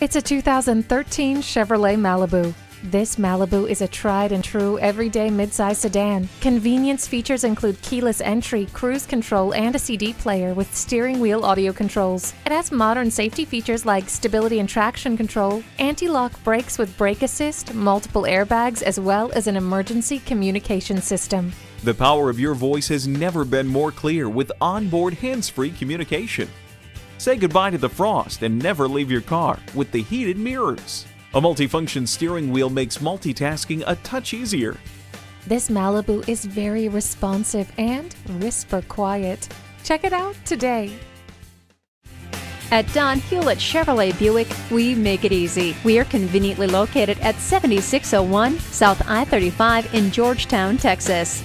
It's a 2013 Chevrolet Malibu. This Malibu is a tried and true everyday midsize sedan. Convenience features include keyless entry, cruise control, and a CD player with steering wheel audio controls. It has modern safety features like stability and traction control, anti-lock brakes with brake assist, multiple airbags, as well as an emergency communication system. The power of your voice has never been more clear with onboard hands-free communication. Say goodbye to the frost and never leave your car with the heated mirrors. A multifunction steering wheel makes multitasking a touch easier. This Malibu is very responsive and whisper quiet. Check it out today. At Don Hewlett Chevrolet Buick, we make it easy. We are conveniently located at 7601 South I 35 in Georgetown, Texas.